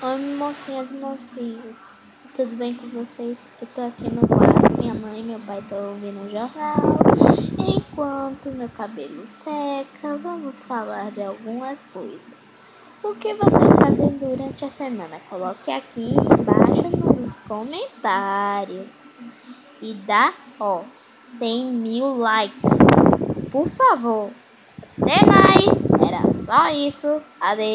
Oi, mocinhas e mocinhos. Tudo bem com vocês? Eu tô aqui no quarto. Minha mãe e meu pai estão ouvindo o jornal. Enquanto meu cabelo seca, vamos falar de algumas coisas. O que vocês fazem durante a semana? Coloque aqui embaixo nos comentários. E dá, ó, 100 mil likes. Por favor. Até mais. Era só isso. Adeus.